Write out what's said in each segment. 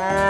Help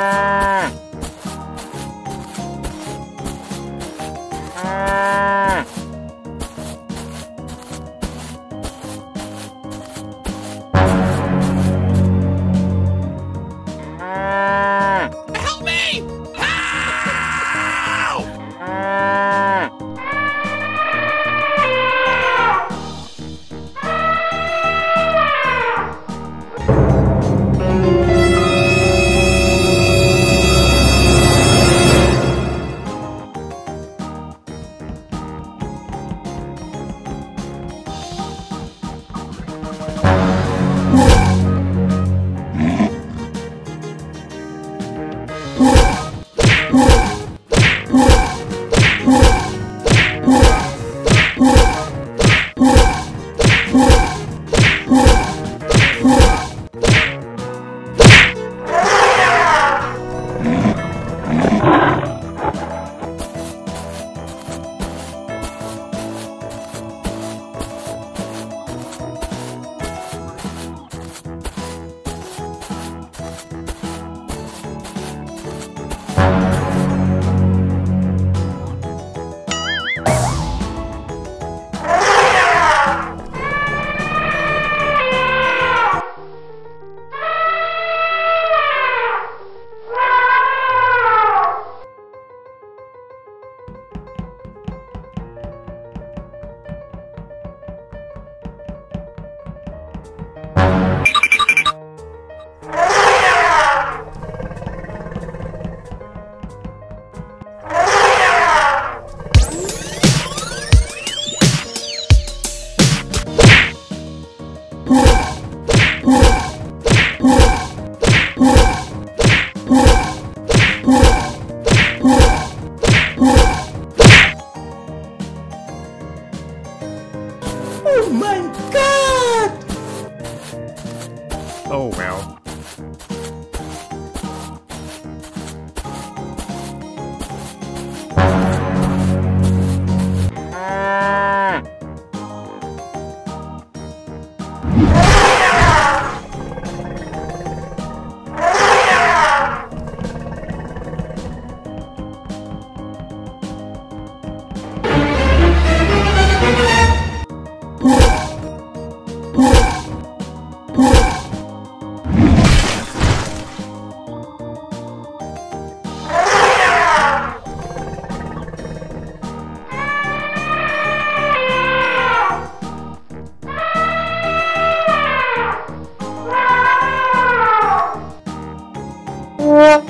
Yeah.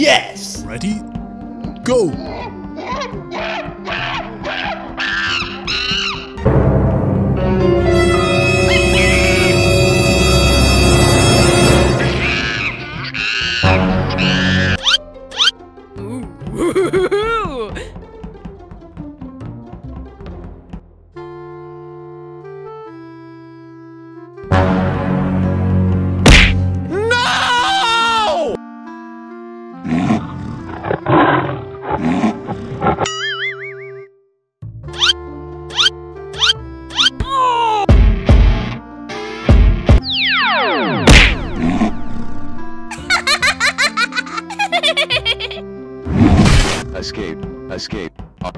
Yes! Ready? Go! Escape. Escape. Uh,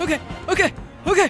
Okay, okay, okay,